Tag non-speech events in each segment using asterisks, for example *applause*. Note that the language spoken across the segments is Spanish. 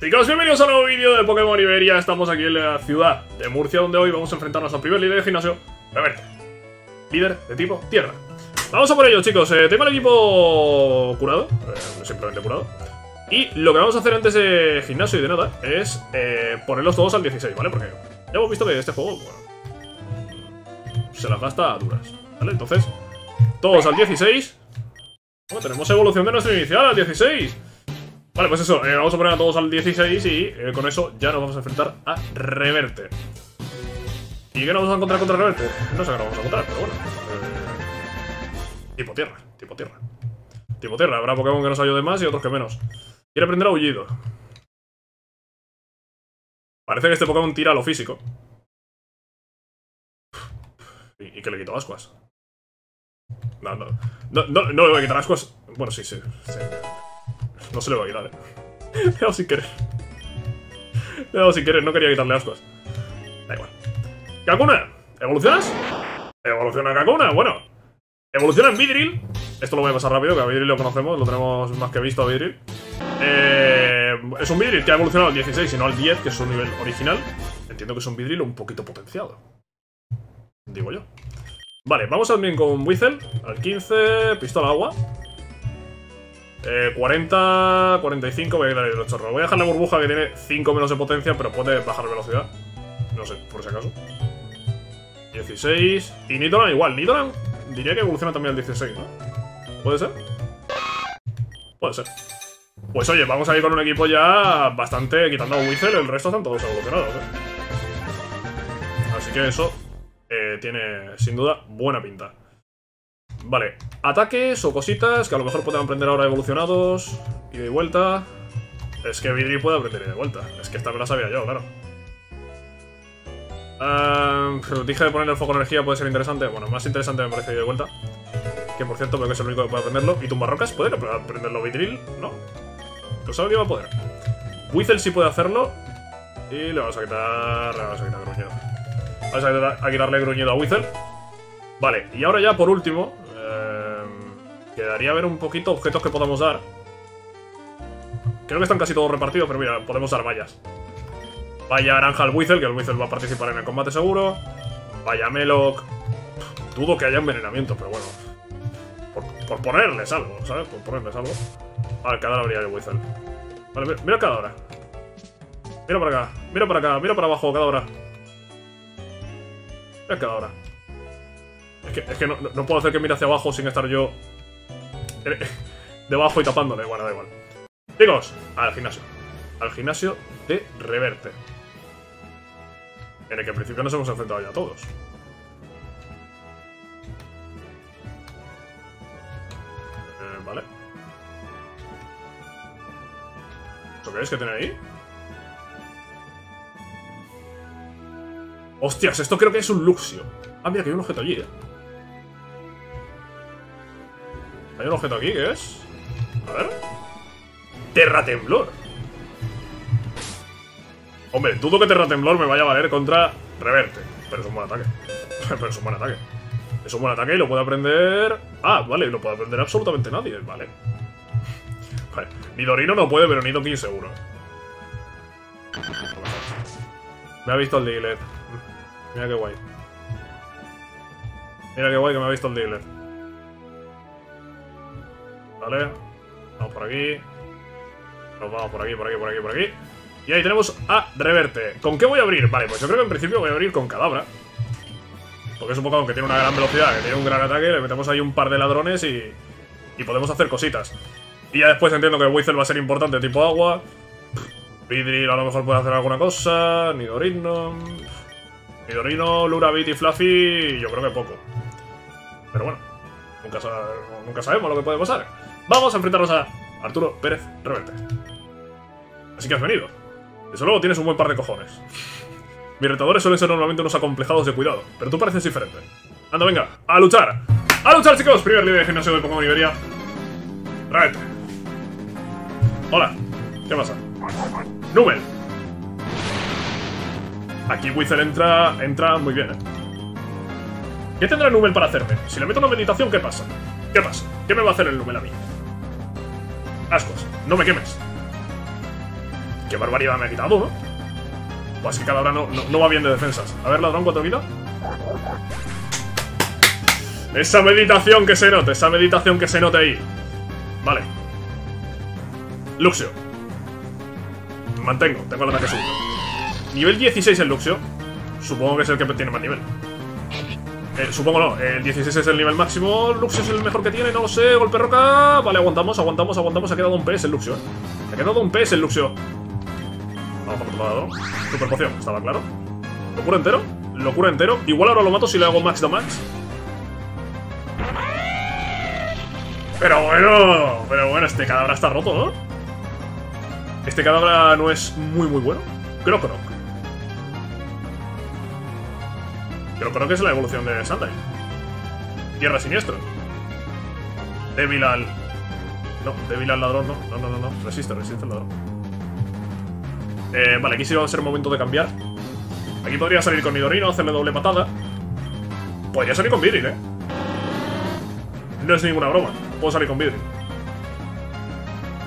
Chicos, bienvenidos a un nuevo vídeo de Pokémon Iberia. Estamos aquí en la ciudad de Murcia, donde hoy vamos a enfrentarnos al primer líder de gimnasio, Reverte. Líder de tipo tierra. Vamos a por ello, chicos. Eh, tengo el equipo curado, eh, simplemente curado. Y lo que vamos a hacer antes de gimnasio y de nada es eh, ponerlos todos al 16, ¿vale? Porque ya hemos visto que este juego, bueno, se las gasta a duras, ¿vale? Entonces, todos al 16. Bueno, tenemos evolución de nuestro inicial al 16. Vale, pues eso, eh, vamos a poner a todos al 16 y eh, con eso ya nos vamos a enfrentar a Reverte. ¿Y qué nos vamos a encontrar contra Reverte? No sé qué nos vamos a encontrar, pero bueno. Eh, tipo tierra, tipo tierra. Tipo tierra, habrá Pokémon que nos ayude más y otros que menos. Quiere aprender aullido. Parece que este Pokémon tira a lo físico. Y, que le quito ascuas. No, no, no, no, no le voy a quitar ascuas. Bueno, sí, sí, sí. No se le va a quitar, eh. *laughs* Le he dado sin querer. Le he sin querer, no quería quitarle ascuas. Da igual. ¡Kakuna! ¿Evolucionas? ¿Evoluciona Kakuna? Bueno. Evoluciona en Vidril. Esto lo voy a pasar rápido, que a Vidril lo conocemos, lo tenemos más que visto a Vidril. Eh, es un Vidril que ha evolucionado al 16 y no al 10, que es su nivel original. Entiendo que es un Vidril un poquito potenciado. Digo yo. Vale, vamos también con Whistle, al 15, pistola agua. Eh, 40, 45, voy a quitar los chorros. Voy a dejar la burbuja que tiene 5 menos de potencia, pero puede bajar velocidad. No sé, por si acaso. 16. Y Nidoran igual. Nidoran diría que evoluciona también al 16, ¿no? ¿Puede ser? Puede ser. Pues oye, vamos a ir con un equipo ya bastante quitando a Whistle, el resto están todos evolucionados, ¿eh? Así que eso eh, tiene, sin duda, buena pinta. Vale, ataques o cositas que a lo mejor puedan aprender ahora evolucionados. Y de vuelta. Es que Vidri puede aprender y de vuelta. Es que esta me la sabía yo, claro. Uh, dije de poner el foco de energía puede ser interesante. Bueno, más interesante me parece ir de vuelta. Que por cierto, veo que es el único que puede aprenderlo. ¿Y tumbarrocas puede aprenderlo Vidril? No. Pensaba que iba a poder. Whistle sí puede hacerlo. Y le vamos a quitar. Le vamos a quitar gruñido. Vamos a, a quitarle gruñido a Whistle. Vale, y ahora ya por último, Quedaría ver un poquito objetos que podamos dar. Creo que están casi todos repartidos, pero mira, podemos dar vallas. Vaya naranja al Whistle, que el Whistle va a participar en el combate seguro. Vaya Meloc. Dudo que haya envenenamiento, pero bueno. Por, ponerles algo, ¿sabes? Por ponerles algo. Vale, cada habría el Whistle. Vale, mira, mira cada hora. Mira para acá, mira para acá, mira para abajo, cada hora. Mira cada hora. Es que, es que no, no puedo hacer que mire hacia abajo sin estar yo *laughs* debajo y tapándole. Bueno, da igual. Chicos, al gimnasio. Al gimnasio de Reverte. En el que al principio nos hemos enfrentado ya todos. Eh, vale. ¿Eso qué es que tiene ahí? Hostias, esto creo que es un Luxio. Ah, mira, que hay un objeto allí, eh. Hay un objeto aquí, ¿qué es? A ver. Terratemblor. Hombre, dudo que Terratemblor me vaya a valer contra Reverte. Pero es un buen ataque. *laughs* pero es un buen ataque. Es un buen ataque y lo puede aprender... Ah, vale, lo puede aprender absolutamente nadie. Vale. *laughs* Vale. Nidorino no puede, pero Nidoking seguro. Me ha visto el Diglett. Mira qué guay. Mira qué guay que me ha visto el Diglett. Vale. Vamos por aquí. Nos vamos por aquí, por aquí, por aquí, por aquí. Y ahí tenemos a Reverte. ¿Con qué voy a abrir? Vale, pues yo creo que en principio voy a abrir con Cadabra. Porque es un Pokémon que tiene una gran velocidad, que tiene un gran ataque. Le metemos ahí un par de ladrones y, y podemos hacer cositas. Y ya después entiendo que Whistle va a ser importante, tipo agua. Vidril a lo mejor puede hacer alguna cosa. Nidorino. Nidorino, Lurabit y Fluffy, yo creo que poco. Pero bueno, nunca, nunca sabemos lo que puede pasar. Vamos a enfrentarnos a Arturo Pérez Reverte. Así que has venido. Desde luego tienes un buen par de cojones. Mis retadores suelen ser normalmente unos acomplejados de cuidado, pero tú pareces diferente. Anda, venga, a luchar. ¡A luchar, chicos! Primer líder de gimnasio de Pokémon Iberia. Reverte. Hola. ¿Qué pasa? Numel. Aquí Wither entra, entra muy bien, ¿eh? ¿Qué tendrá Numel para hacerme? Si le meto una meditación, ¿qué pasa? ¿Qué pasa? ¿Qué me va a hacer el Numel a mí? Ascuas, no me quemes. Qué barbaridad me ha quitado, ¿no? Pues que cada hora no, no, va bien de defensas. A ver, ladrón, ¿cuánto vida? Esa meditación que se note, esa meditación que se note ahí. Vale. Luxio. Mantengo, tengo el ataque súbito. Nivel 16 el Luxio. Supongo que es el que tiene más nivel. Eh, supongo no, el 16 es el nivel máximo, Luxio es el mejor que tiene, no lo sé, golpe roca... Vale, aguantamos, aguantamos, aguantamos, ha quedado un PS el Luxio, eh. Ha quedado un PS el Luxio. Vamos a tomar Super poción, estaba claro. Locura entero, locura entero. Igual ahora lo mato si le hago max damage. Pero bueno, pero bueno, este cadáver está roto, ¿no? Este cadáver no es muy muy bueno. Creo que no. Pero creo que es la evolución de Sandai. Tierra siniestro. Débil al... No, débil al ladrón, no. No, no, no, no. Resiste, resiste al ladrón. Eh, vale, aquí sí va a ser momento de cambiar. Aquí podría salir con Nidorino, hacerle doble patada. Podría salir con Vidril, eh. No es ninguna broma. Puedo salir con Vidril.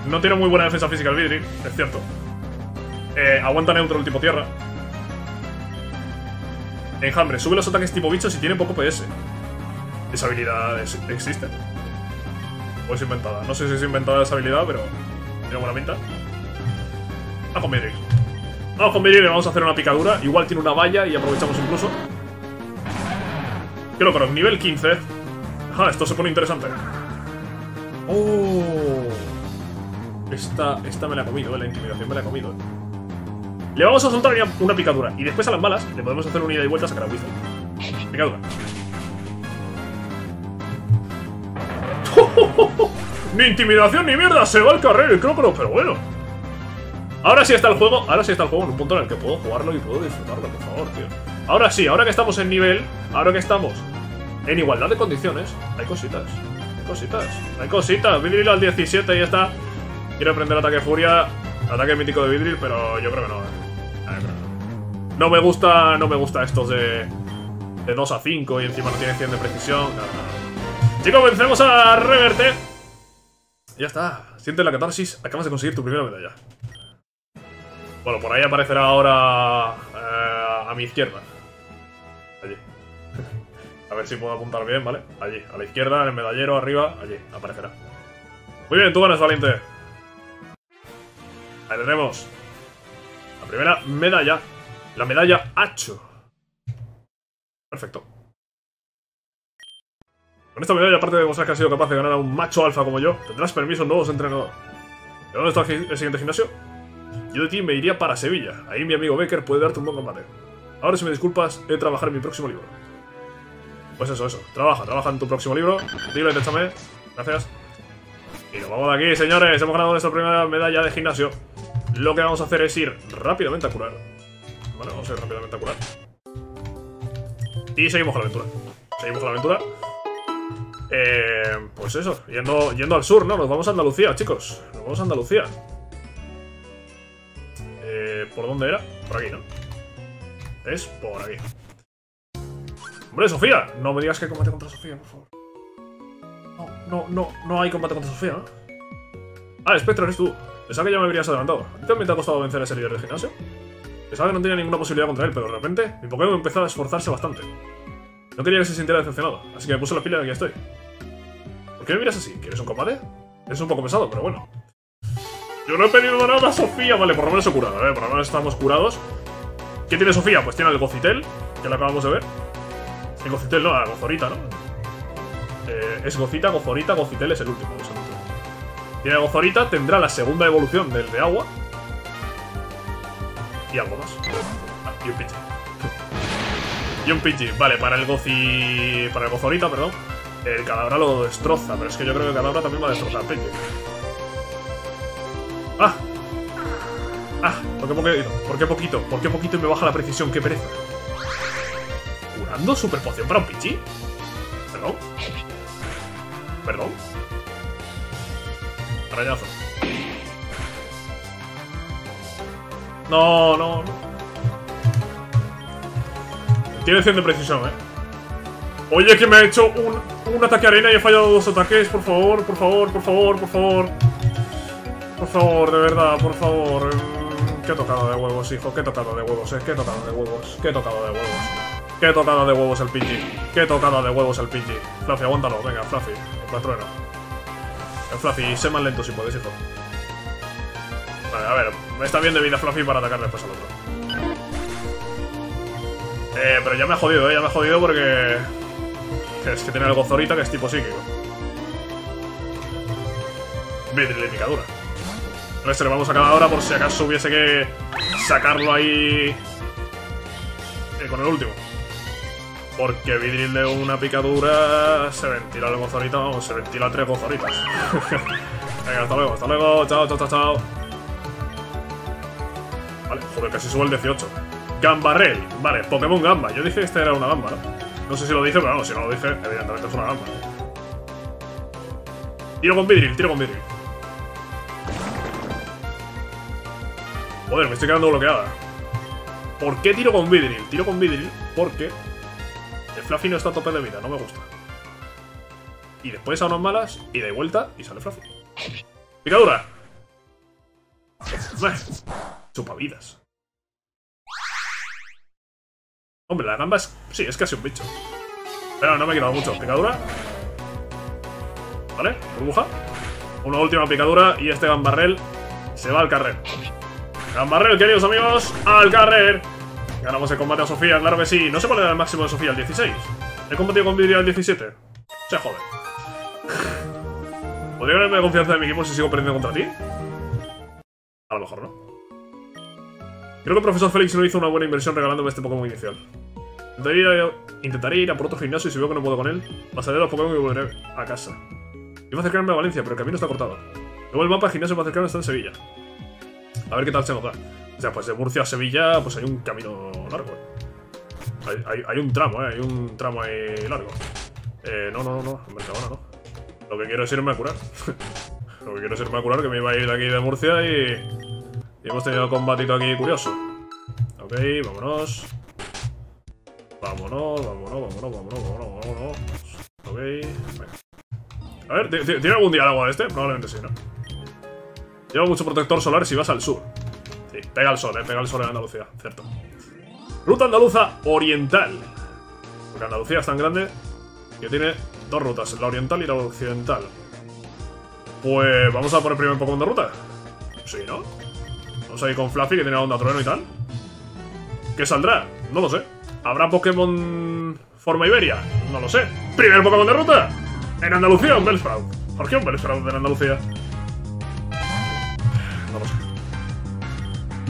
No tiene muy buena defensa física el Vidril, es cierto. Eh, aguanta neutro el tipo tierra. Enjambre, sube los ataques tipo bichos y tiene poco PS. Esa habilidad existe. O es inventada. No sé si es inventada esa habilidad, pero tiene buena pinta. Vamos con Vidril. Vamos con y vamos a hacer una picadura. Igual tiene una valla y aprovechamos incluso. Quiero pero nivel 15. Ah, esto se pone interesante. Oh. Esta, esta me la ha comido, eh, la intimidación me la ha comido. Le vamos a soltar una, picadura. Y después a las balas le podemos hacer una ida y vuelta a sacar a Wizard. Picadura. *laughs* ni intimidación ni mierda, se va el carrero el Crocro, pero bueno. Ahora sí está el juego, ahora sí está el juego en un punto en el que puedo jugarlo y puedo disfrutarlo, por favor, tío. Ahora sí, ahora que estamos en nivel, ahora que estamos en igualdad de condiciones, hay cositas. Hay cositas, hay cositas. Vidril al 17 y ya está. Quiero aprender ataque furia, ataque mítico de Vidril, pero yo creo que no. Eh. No me gusta, no me gusta estos de, de 2 a 5 y encima no tiene 100 de precisión. Chicos, vencemos a Reverte. Ya está. Siente la catarsis. Acabas de conseguir tu primera medalla. Bueno, por ahí aparecerá ahora eh, a mi izquierda. Allí. A ver si puedo apuntar bien, ¿vale? Allí, a la izquierda, en el medallero, arriba, allí, aparecerá. Muy bien, tú ganas, valiente. Ahí tenemos. La primera medalla. La medalla Hacho. Perfecto. Con esta medalla, aparte de demostrar que has sido capaz de ganar a un macho alfa como yo, tendrás permiso nuevos entrenador. ¿De dónde está el siguiente gimnasio? Yo de ti me iría para Sevilla. Ahí mi amigo Becker puede darte un buen combate. Ahora, si me disculpas, he de trabajar en mi próximo libro. Pues eso, eso. Trabaja, trabaja en tu próximo libro. Dile, échame. Gracias. Y nos vamos de aquí, señores. Hemos ganado nuestra primera medalla de gimnasio. Lo que vamos a hacer es ir rápidamente a curar. Vale, vamos a ir rápidamente a curar. Y seguimos con la aventura. Seguimos con la aventura. Eh, pues eso, yendo, yendo al sur, ¿no? Nos vamos a Andalucía, chicos. Nos vamos a Andalucía. Eh, ¿Por dónde era? Por aquí, ¿no? Es por aquí. ¡Hombre, Sofía! No me digas que hay combate contra Sofía, por favor. No, no, no, no hay combate contra Sofía, ¿no? Ah, Spectre, eres tú. Pensaba que ya me habrías adelantado. ¿A ti también te ha costado vencer a ese líder de gimnasio? Pensaba que no tenía ninguna posibilidad contra él, pero de repente mi Pokémon empezó a esforzarse bastante. No quería que se sintiera decepcionado, así que me puse la pila y aquí estoy. ¿Por qué me miras así? ¿Quieres un combate? Es un poco pesado, pero bueno. Yo no he pedido nada, Sofía. Vale, por lo menos he curado, ¿eh? Por lo menos estamos curados. ¿Qué tiene Sofía? Pues tiene el Gocitel, que lo acabamos de ver. El Gocitel no, la Gozorita, ¿no? Eh, es Gocita, Gozorita, Gocitel es el último. Tiene Gozorita, tendrá la segunda evolución del de agua. Y algo más. Ah, y un Pidgey. *laughs* y un Pidgey. Vale, para el Gozi... Para el Gozorita, perdón. El Cadabra lo destroza, pero es que yo creo que el Cadabra también va a destrozar Pidgey. ¡Ah! ¡Ah! ¿Por qué poquito? ¿Por qué poquito? ¿Por qué poquito y me baja la precisión? ¡Qué pereza! ¿Curando super poción para un Pidgey? ¿Perdón? ¿Perdón? Arañazo. No, no, no. Tiene 100 de precisión, eh. Oye, que me ha hecho un, un ataque arena y he fallado dos ataques. Por favor, por favor, por favor, por favor. Por favor, de verdad, por favor. qué tocado de huevos, hijo, qué tocado de huevos, eh, qué tocado de huevos, qué tocado de huevos. Qué tocado de huevos el Pidgey, qué tocado de huevos el Pidgey. Fluffy, aguántalo, venga, Fluffy, el El Fluffy, sé más lento si puedes, hijo. Vale, a ver, me está bien de vida Fluffy para atacar después al otro. Eh, pero ya me ha jodido, eh, ya me ha jodido porque... Es que tiene el gozorita que es tipo psíquico. Vidril y picadura. Reservamos a cada hora por si acaso hubiese que sacarlo ahí eh, con el último. Porque Vidril de una picadura se ventila el gozorita, vamos, se ventila tres gozoritas. *laughs* Venga, hasta luego, hasta luego, chao, chao, chao, chao. Vale, joder, casi sube el 18. Gambarrel, vale, Pokémon Gamba. Yo dije que este era una gamba, ¿no? No sé si lo dije, pero si no lo dije, evidentemente es una gamba. Tiro con Vidril, tiro con Vidril. Joder, me estoy quedando bloqueada. ¿Por qué tiro con Vidril? Tiro con Vidril porque el Fluffy no está a tope de vida, no me gusta. Y después a unas malas, y de vuelta, y sale Fluffy. ¡Picadura! Chupa vidas. Hombre, la gamba es... Sí, es casi un bicho. Pero no me he quedado mucho. Picadura. ¿Vale? Burbuja. Una última picadura y este gambarrel se va al carrer. Gambarrel, queridos amigos, al carrer. Ganamos el combate a Sofía, claro que sí. No sé cuál era el máximo de Sofía, el 16. He combatido con Vidria el 17. Se jode. ¿Podría ganarme confianza de mi equipo si sigo perdiendo contra ti? A lo mejor no. Creo que el profesor Félix no hizo una buena inversión regalándome este Pokémon inicial. Intentaré ir, a, ir a por otro gimnasio y si veo que no puedo con él, pasaré a los Pokémon y volveré a casa. Iba a acercarme a Valencia, pero el camino está cortado. Luego el mapa del gimnasio más cercano está en Sevilla. A ver qué tal se nos da. O sea, pues de Murcia a Sevilla, pues hay un camino largo. Hay, hay, un tramo, ¿eh? Hay un tramo ahí largo. Eh, no, no, no, no. Mercadona no. Lo que quiero es irme a curar. *laughs* Lo que quiero es irme a curar, que me iba a ir de aquí de Murcia y... Y hemos tenido un combatito aquí curioso. Ok, vámonos. Vámonos, vámonos, vámonos, vámonos, vámonos, vámonos. Ok, A ver, ¿tiene algún diálogo este? Probablemente sí, ¿no? Lleva mucho protector solar si vas al sur. Pega el sol, eh, pega el sol en Andalucía, cierto. Ruta andaluza oriental. Porque Andalucía es tan grande que tiene dos rutas, la oriental y la occidental. Pues vamos a por el primer Pokémon de ruta. Sí, ¿no? Vamos a ir con Fluffy, que tiene la onda trueno y tal. ¿Qué saldrá? No lo sé. ¿Habrá Pokémon forma Iberia? No lo sé. ¡Primer Pokémon de ruta! En Andalucía, un Bellsprout. ¿Por qué un Bellsprout en Andalucía?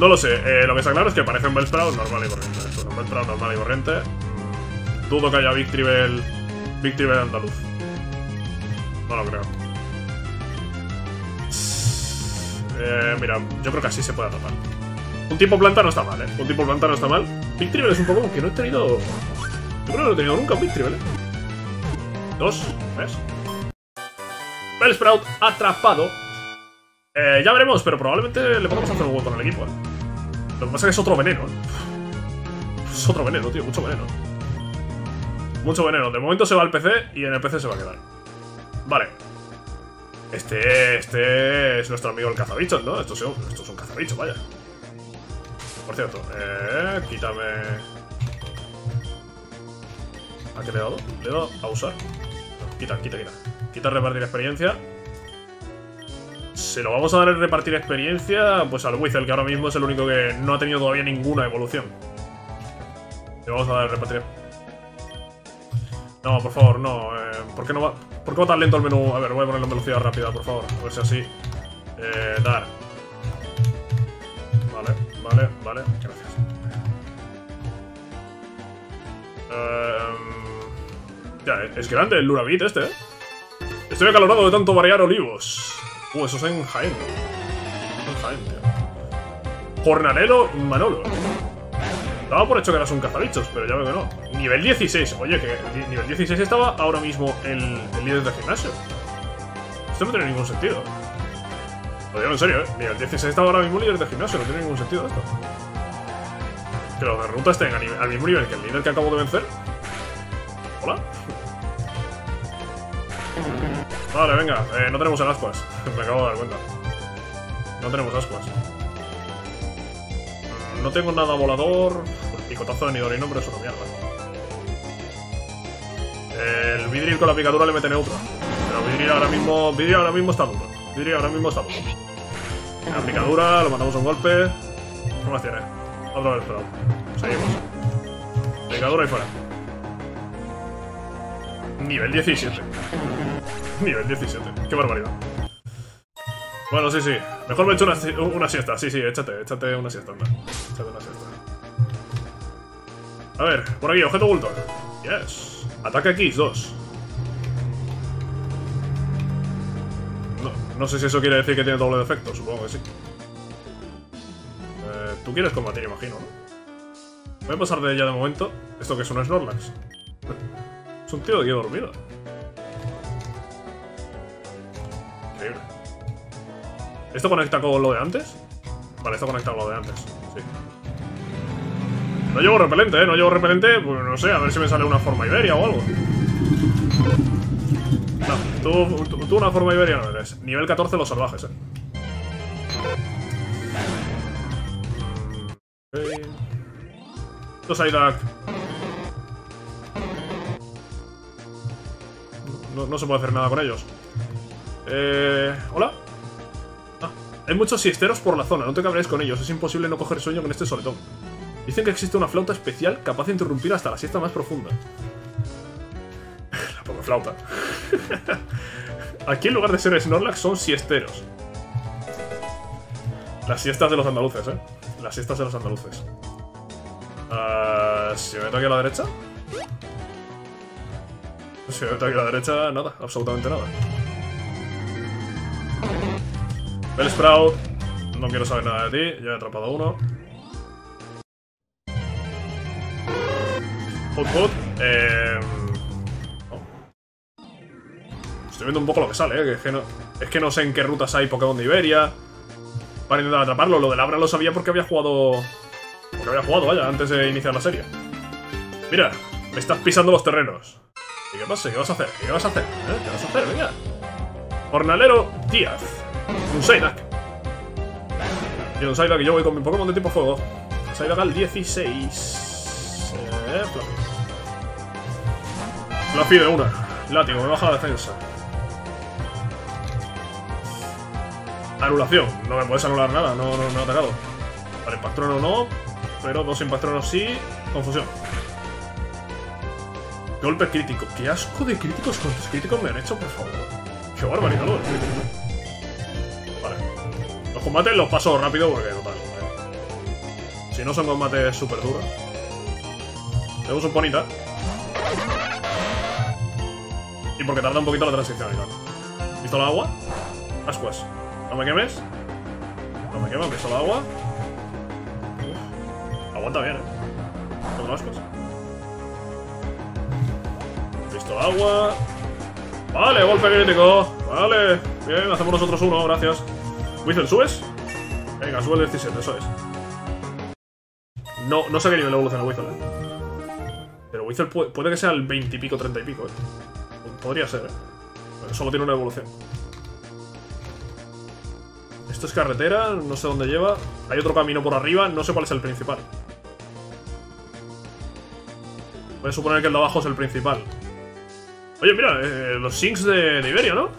No lo sé. Eh, lo que está claro es que parece un Bellsprout normal y corriente. Bellsprout normal y corriente. Dudo que haya Victreebel... Victreebel andaluz. No lo creo. Eh, mira, yo creo que así se puede atrapar. Un tipo planta no está mal, ¿eh? Un tipo planta no está mal. Victreebel es un Pokémon que no he tenido... Yo creo que no he tenido nunca un Victreebel, ¿eh? Dos, ¿ves? Bellsprout atrapado. Eh, ya veremos, pero probablemente le podamos hacer un hueco en el equipo, ¿eh? Lo que pasa es que es otro veneno. Es otro veneno, tío, mucho veneno. Mucho veneno. De momento se va al PC y en el PC se va a quedar. Vale. Este, este es nuestro amigo el cazabichos, ¿no? Esto es, esto es un cazabicho, vaya. Por cierto, eh, quítame... ¿A qué le he dado? Le he dado a usar. quita, quita, quita. Quita repartir experiencia. Se lo vamos a dar el repartir experiencia, pues al Whistle, que ahora mismo es el único que no ha tenido todavía ninguna evolución. Le vamos a dar el repartir no, por favor, no. Eh, ¿por, qué no va, ¿Por qué va tan lento el menú? A ver, voy a ponerlo en velocidad rápida, por favor. A ver si así. Eh, dar. Vale, vale, vale. Gracias. Eh, ya, es grande el Lurabit este, ¿eh? Estoy acalorado de tanto variar olivos. Uh, eso es en Jaén. En Jaén, tío. Jornalero Manolo. Daba por hecho que eras un cazabichos, pero ya veo que no. Nivel 16. Oye, que nivel 16 estaba ahora mismo el, líder de gimnasio. Esto no tiene ningún sentido. Lo digo en serio, ¿eh? Nivel 16 estaba ahora mismo el líder de gimnasio. No tiene ningún sentido esto. Que los de ruta estén al mismo nivel que el líder que acabo de vencer. Hola. Vale, venga. Eh, no tenemos el ascuas. *laughs* Me acabo de dar cuenta. No tenemos ascuas. no tengo nada volador. Picotazo de Nidorino, pero es una mierda. El Vidril con la picadura le mete neutro. Pero Vidril ahora mismo. Vidril ahora mismo está duro. Vidril ahora mismo está duro. La picadura, lo matamos un golpe. ¿Qué más tiene? Otra vez, pero. Seguimos. Picadura y fuera. Nivel 17. Nivel 17. Qué barbaridad. Bueno, sí, sí. Mejor me echo una, una siesta. Sí, sí, échate, échate una siesta, anda. Échate una siesta. A ver, por aquí, objeto oculto. Yes. Ataque X, 2. No, no sé si eso quiere decir que tiene doble de efecto, supongo que sí. Eh, Tú quieres combatir, imagino, ¿no? Voy a pasar de ella de momento. ¿Esto que es un Snorlax? Es un tío de aquí dormido. Increíble. ¿Esto conecta con lo de antes? Vale, esto conecta con lo de antes. Sí. No llevo repelente, ¿eh? No llevo repelente, pues no sé, a ver si me sale una forma Iberia o algo. No, tú, una forma Iberia no eres. Nivel 14 los salvajes, ¿eh? Ok. Esto es Idak. No, se puede hacer nada con ellos. Eh... ¿Hola? Ah, hay muchos siesteros por la zona, no te cabréis con ellos, es imposible no coger sueño con este soletón. Dicen que existe una flauta especial capaz de interrumpir hasta la siesta más profunda. *laughs* La poca flauta. *laughs* Aquí en lugar de ser Snorlax son siesteros. Las siestas de los andaluces, ¿eh? Las siestas de los andaluces. Ah, si me meto aquí a la derecha... Si meto aquí a la derecha, nada, absolutamente nada. Bellsprout, no quiero saber nada de ti, ya he atrapado uno. Hot Hot, eh... oh. Estoy viendo un poco lo que sale, ¿eh? es, que no, es que no sé en qué rutas hay Pokémon de Iberia. Para intentar atraparlo, lo del Abra lo sabía porque había jugado... Porque había jugado, vaya, antes de iniciar la serie. Mira, me estás pisando los terrenos. ¿Y qué pasa? ¿Qué vas a hacer? ¿Qué vas a hacer? ¿Eh? ¿Qué vas a hacer? Venga. Jornalero Díaz. Un Psyduck. Y un Psyduck yo voy con mi Pokémon de tipo fuego. Psyduck al 16. Eh, Fluffy. Fluffy de una. Látigo, me baja la defensa. Anulación. No me puedes anular nada, no, no, no he atacado. Vale, Impactrono no, pero dos Impactronos sí. Confusión. Golpe crítico. ¡Qué asco de críticos! ¿Cuántos críticos me han hecho, por favor? ¡Qué barbaridad! Vale. Los combates los paso rápido porque, total. ¿vale? Si no son combates súper duros. Tenemos un ponita. Y porque tarda un poquito la transición y tal. ¿Visto el agua? Ascuas. No me quemes. No me quemes, visto el agua. Aguanta bien, eh. Con ascuas. Agua. Vale, golpe crítico. Vale. Bien, hacemos nosotros uno, gracias. Whistle, ¿subes? Venga, sube el 17, eso es. No, no sé qué nivel evoluciona Whistle, eh. Pero Whistle puede, que sea el 20 y pico, 30 y pico, eh. Podría ser, eh. Solo tiene una evolución. Esto es carretera, no sé dónde lleva. Hay otro camino por arriba, no sé cuál es el principal. Voy a suponer que el de abajo es el principal. Oye, mira, eh, los Sinks de, de Iberia, ¿no?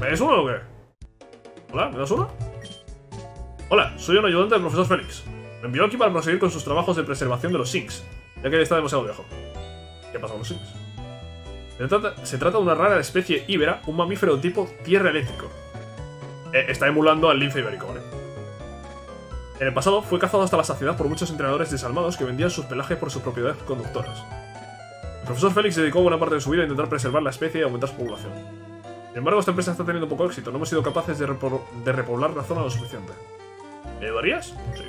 ¿Me das uno o qué? Hola, ¿me das uno? Hola, soy un ayudante del profesor Félix. Me envió aquí para proseguir con sus trabajos de preservación de los Sinks, ya que está demasiado viejo. ¿Qué pasa con los Sinks? Se trata, se trata de una rara especie íbera, un mamífero de tipo tierra eléctrico. Eh, está emulando al lince ibérico, ¿vale? En el pasado fue cazado hasta la saciedad por muchos entrenadores desalmados que vendían sus pelajes por sus propiedades conductoras. El profesor Félix dedicó buena parte de su vida a intentar preservar la especie y aumentar su población. Sin embargo, esta empresa está teniendo poco éxito. No hemos sido capaces de, de repoblar la zona lo suficiente. ¿Me ayudarías? Sí.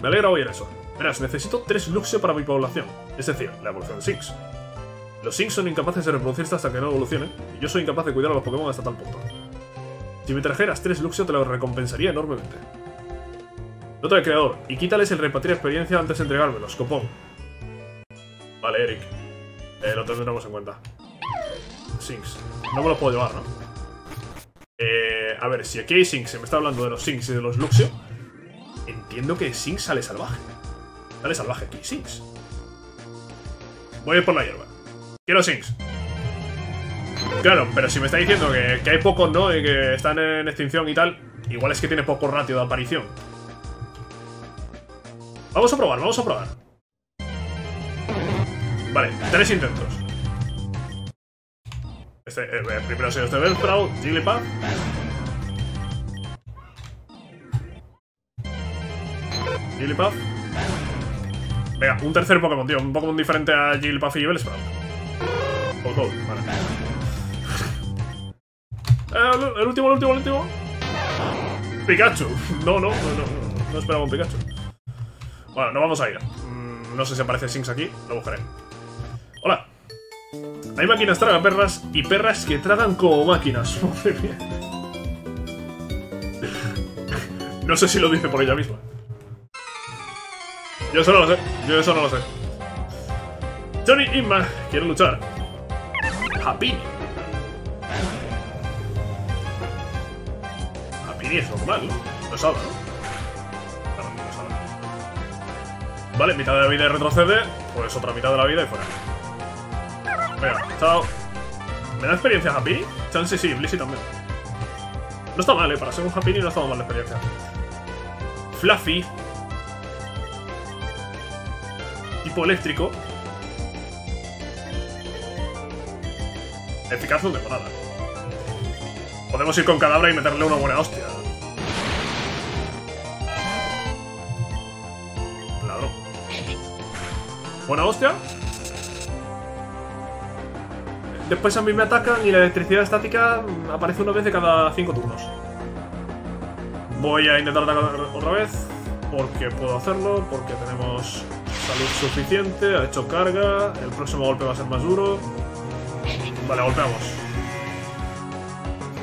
Me alegra oír eso. Verás, necesito tres Luxio para mi población. Es decir, la evolución de. Los Sinks son incapaces de reproducirse hasta que no evolucionen, y yo soy incapaz de cuidar a los Pokémon hasta tal punto. Si me trajeras tres Luxio te lo recompensaría enormemente. Nota del creador, y quítales el repatriar experiencia antes de entregármelos, copón. Vale, Eric. Eh, lo tendremos en cuenta. Sinks. No me los puedo llevar, ¿no? Eh, a ver, si aquí hay Sinks se me está hablando de los Sinks y de los Luxio, en entiendo que Sinks sale salvaje. Sale salvaje aquí, Sinks. Voy a ir por la hierba. Quiero Sinks. Claro, pero si me está diciendo que, que hay pocos, ¿no? Y que están en extinción y tal, igual es que tiene poco ratio de aparición. Vamos a probar, vamos a probar. Vale, tres intentos. Este, eh, eh, primero sido este Bellsprout, Jigglypuff. Jigglypuff. Venga, un tercer Pokémon, tío. Un Pokémon diferente a Jigglypuff y Bellsprout. Hold, hold, vale. *laughs* Eh, el- último, el último, el último. Pikachu. *laughs* No, no, no, no, no, no esperaba un Pikachu. Bueno, no vamos a ir. Mm, no sé si aparece Sinks aquí, lo buscaré. Hay máquinas tragaperras y perras que tragan como máquinas. *laughs* No sé si lo dice por ella misma. Yo eso no lo sé. Yo eso no lo sé. Johnny Inma quiere luchar. Happy. Happy es normal, ¿no? Es Hada, ¿no? Vale, mitad de la vida y retrocede, pues otra mitad de la vida y fuera. Venga, chao. ¿Me da experiencia Happy? Chance sí, Blissey también. No está mal, eh. Para ser un Happy no está mal la experiencia. Fluffy. Tipo eléctrico. Eficaz tengo nada. Podemos ir con Cadabra y meterle una buena hostia. Buena hostia. Después a mí me atacan y la electricidad estática aparece una vez de cada 5 turnos. Voy a intentar atacar otra vez. Porque puedo hacerlo, porque tenemos salud suficiente, ha hecho carga, el próximo golpe va a ser más duro. Vale, golpeamos.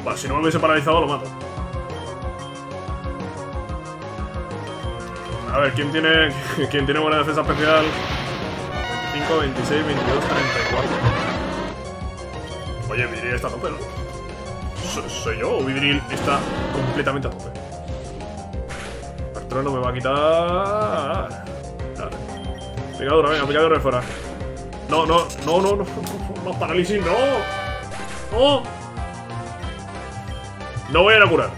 Vale, si no me hubiese paralizado lo mato. A ver, ¿quién tiene, *laughs* ¿quién tiene buena defensa especial? 5, 26, 22, 34. Oye, Vidril está a tope, ¿no? ¿Soy, yo o Vidril está completamente a tope? Arturo no me va a quitar... Vale. Picadura, venga, picadura de fuera. No, no, no, no, no, no, no, parálisis, no. No. No voy a ir a curar.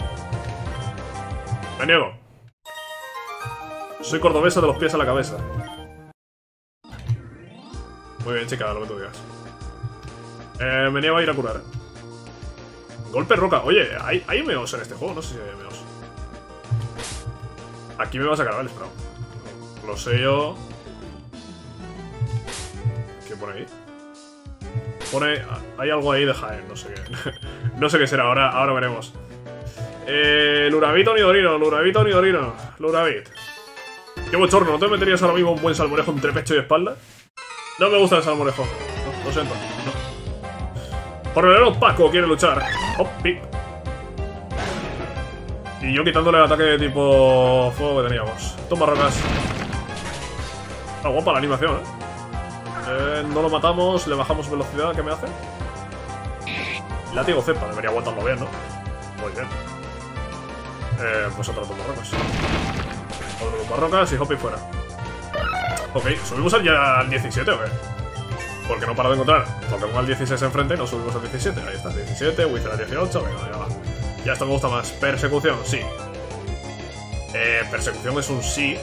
Me niego. Soy cordobesa de los pies a la cabeza. Muy bien, chica, lo que tú digas. Eh, me niego a ir a curar. Golpe roca. Oye, ¿hay, hay meos en este juego? No sé si hay meos. Aquí me va a sacar, ¿vale? Espera. Lo sé yo. ¿Qué pone ahí? Pone... Hay algo ahí de Jaén, no sé qué. *laughs* no sé qué será, ahora, ahora veremos. Eh, Luravito Nidorino, Luravito Nidorino, Luravit. Qué bochorno, ¿no te meterías ahora mismo un buen salmorejo entre pecho y espalda? No me gusta el salmorejo. Lo siento. Por el Paco quiere luchar. Hop, pip. Y yo quitándole el ataque de tipo fuego que teníamos. Toma rocas. Está guapa la animación, ¿eh? Eh, no lo matamos, le bajamos velocidad, ¿qué me hace? Látigo cepa, debería aguantarlo bien, ¿no? Muy bien. Eh, pues otra tumba rocas. Otro tumba rocas y Hoppy fuera. Ok, ¿subimos al 17 o qué? Porque no paro de encontrar. Pokémon al 16 enfrente, no subimos al 17. Ahí está, 17, Wizard al 18, venga, ya va. Ya esto me gusta más. Persecución, sí. Eh, persecución es un sí. Eh,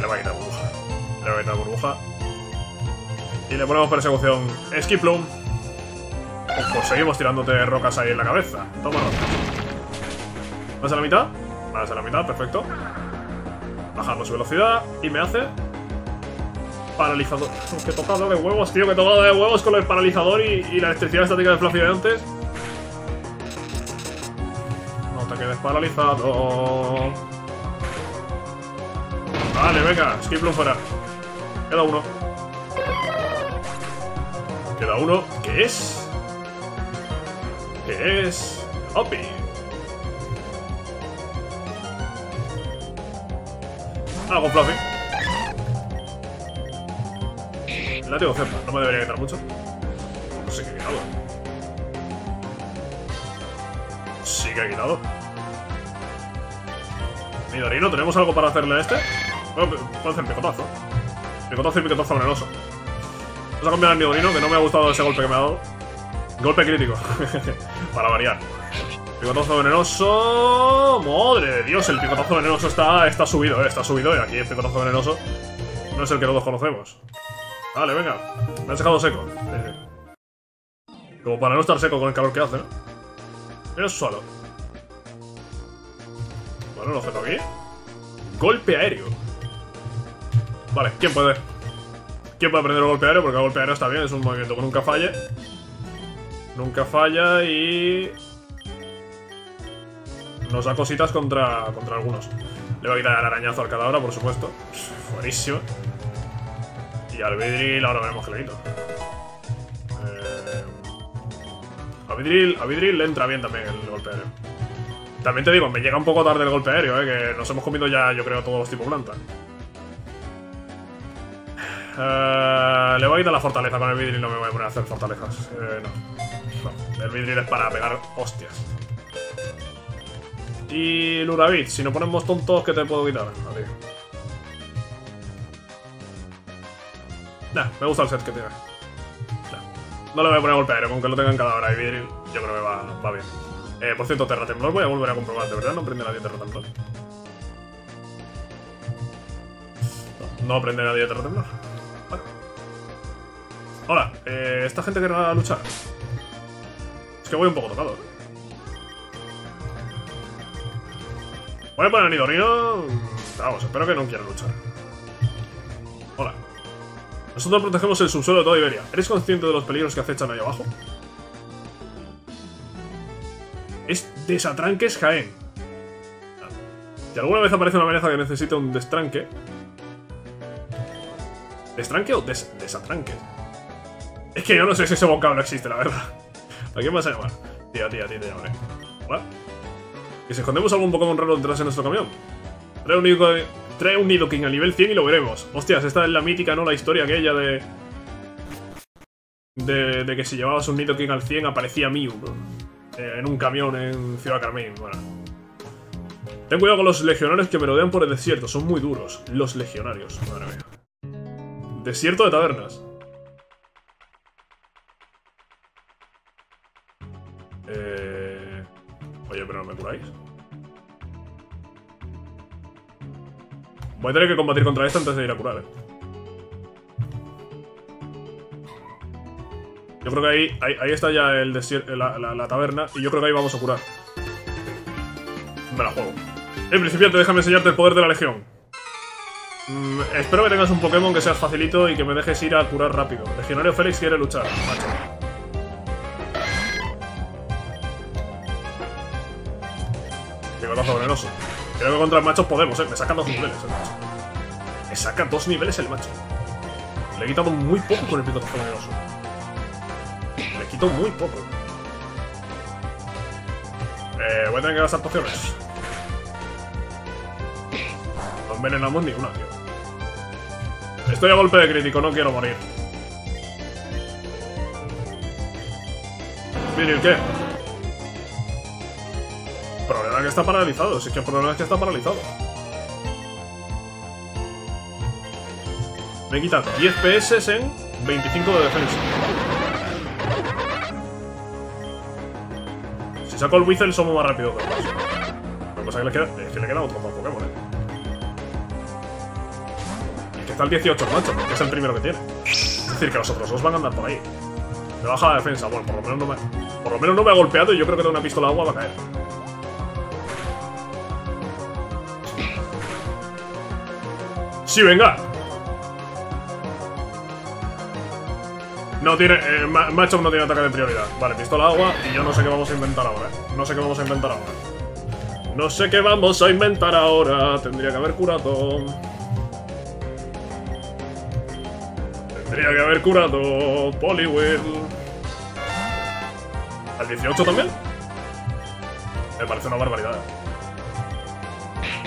le va a quitar burbuja. Le voy a quitar burbuja. Y le ponemos persecución. Esquiplum. Pues seguimos tirándote rocas ahí en la cabeza. Toma rocas. ¿Vas a la mitad? Vas a la mitad, perfecto. Bajamos su velocidad y me hace... Paralizador. *laughs* Que tocado de huevos, tío. Que tocado de huevos con el paralizador y, la electricidad estática de Fluffy de antes. No te quedes paralizado. Vale, venga. Skiplum fuera. Queda uno. Queda uno. ¿Qué es? ¿Qué es? Hoppy. Con Fluffy. No me debería quitar mucho. No sé he quitado. Sí que he quitado. Nidorino, ¿tenemos algo para hacerle a este? Bueno, puedo hacer picotazo. Picotazo y picotazo venenoso. Vamos a cambiar al Nidorino, que no me ha gustado ese golpe que me ha dado. Golpe crítico. *laughs* para variar. Picotazo venenoso. Madre de Dios, el picotazo venenoso está, está subido, eh. Está subido, y aquí el picotazo venenoso no es el que todos conocemos. Vale, venga. Me has dejado seco. Como para no estar seco con el calor que hace, ¿no? Su suelo. Bueno, un objeto aquí. Golpe aéreo. Vale, ¿quién puede? ¿Quién puede aprender el golpe aéreo? Porque el golpe aéreo está bien, es un movimiento que nunca falla. Nunca falla y... Nos da cositas contra, contra algunos. Le voy a quitar el arañazo al cadáver, por supuesto. Buenísimo. Y al vidril ahora veremos que le quito. Eh... A vidril, a le entra bien también el golpe aéreo. También te digo, me llega un poco tarde el golpe aéreo, eh, que nos hemos comido ya, yo creo, todos los tipos planta. Eh, le voy a quitar la fortaleza con el vidril, no me voy a poner a hacer fortalezas. Eh, no. no. El vidril es para pegar hostias. Y Luravit, si no ponemos tontos, ¿qué te puedo quitar? Adiós. Nah, me gusta el set que tiene. Nah. No le voy a poner golpe aéreo, con que lo tenga en cadáver y vidril, yo creo que va, va bien. Eh, por cierto, Terra Temblor voy a volver a comprobar, ¿de verdad no prende nadie Terra Temblor? No, no aprende nadie Terra Temblor. Vale. Hola, eh, ¿esta gente querrá luchar? Es que voy un poco tocado, ¿eh? Voy a poner Nidorino. Vamos, espero que no quiera luchar. Nosotros protegemos el subsuelo de toda Iberia. ¿Eres consciente de los peligros que acechan ahí abajo? Es desatranques Jaén. Si alguna vez aparece una amenaza que necesita un destranque... ¿Destranque o des desatranque? Es que yo no sé si ese vocablo existe, la verdad. ¿A quién vas a llamar? Tía, tía, tía, te llamaré. Hola. ¿Y si escondemos algún Pokémon raro detrás de nuestro camión? Trae un, trae un Nidoking a nivel 100 y lo veremos. Hostias, esta es la mítica, ¿no? La historia aquella de... De, de que si llevabas un Nidoking al 100 aparecía Mew. Eh, en un camión en Ciudad Carmín. Bueno. Ten cuidado con los legionarios que merodean por el desierto. Son muy duros. Los legionarios. Madre mía. Desierto de tabernas. Eh... Oye, pero no me curáis. Voy a tener que combatir contra esto antes de ir a curar, eh. Yo creo que ahí, ahí, está ya el la, la, la, taberna, y yo creo que ahí vamos a curar. Me la juego. En principio, te déjame enseñarte el poder de la legión. Mm, espero que tengas un Pokémon que seas facilito y que me dejes ir a curar rápido. Legionario Félix quiere luchar, macho. Contra el macho podemos, eh. Me saca dos niveles el macho. Me saca dos niveles el macho. Le he quitado muy poco con el picotazo venenoso. Le quito muy poco. Eh, voy a tener que gastar pociones. No envenenamos ni una, tío. Estoy a golpe de crítico, no quiero morir. Viril, ¿qué? Que está paralizado. Si es que el problema es que está paralizado. Me quita 10 PS en 25 de defensa. Si saco el Whistle somos más rápido que paso. La cosa que le queda es que le queda otro más Pokémon, eh. Que está el 18 macho, que es el primero que tiene. Es decir, que los otros dos van a andar por ahí. Me baja la defensa. Bueno, por lo menos no me, por lo menos no me ha golpeado y yo creo que de una pistola de agua va a caer. ¡Sí, venga! No tiene... Eh, Macho no tiene ataque de prioridad. Vale, pistola agua y yo no sé qué vamos a inventar ahora. No sé qué vamos a inventar ahora. No sé qué vamos a inventar ahora. Tendría que haber curado. Tendría que haber curado. Poliwhirl. ¿Al 18 también? Me parece una barbaridad.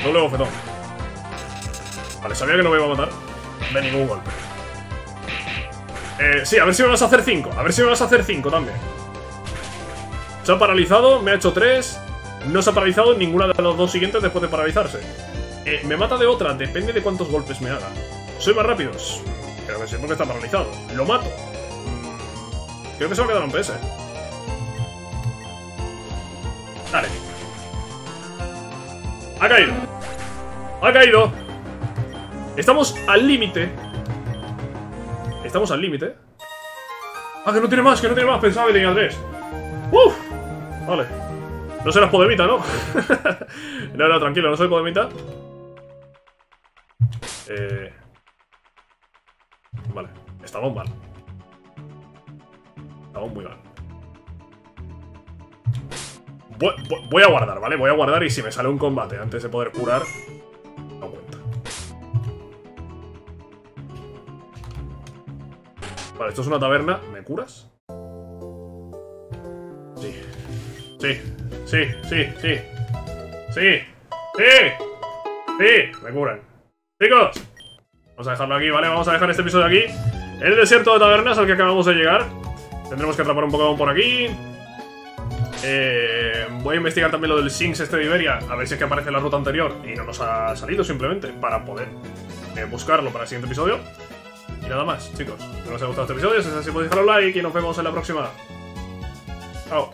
Doble bofetón. Vale, sabía que no me iba a matar de ningún golpe. Eh, sí, a ver si me vas a hacer 5. A ver si me vas a hacer 5 también. Se ha paralizado, me ha hecho 3. No se ha paralizado ninguna de los dos siguientes después de paralizarse. Eh, me mata de otra, depende de cuántos golpes me haga. ¿Soy más rápido? Creo que sí, porque está paralizado. ¿Lo mato? Mm, creo que se va a quedar un PS. Dale. Ha caído. Ha caído. Estamos al límite. Estamos al límite. Ah, que no tiene más, que no tiene más. Pensaba que tenía tres. Uf. Vale. No serás Podemita, ¿no? *laughs* no, no, tranquilo, no soy Podemita. Eh... Vale, estamos mal. Estamos muy mal. Voy, a guardar, ¿vale? Voy a guardar y si me sale un combate antes de poder curar, Esto es una taberna. ¿Me curas? Sí. Sí. Sí, sí, sí. Sí. Sí. Sí. Me curan. Chicos. Vamos a dejarlo aquí, ¿vale? Vamos a dejar este episodio aquí. El desierto de tabernas al que acabamos de llegar. Tendremos que atrapar un Pokémon por aquí. Eh, voy a investigar también lo del Sinks este de Iberia, a ver si es que aparece en la ruta anterior y no nos ha salido simplemente, para poder eh, buscarlo para el siguiente episodio. Y nada más, chicos. Que os haya gustado este episodio, si es así podéis dejar un like y nos vemos en la próxima. Chao.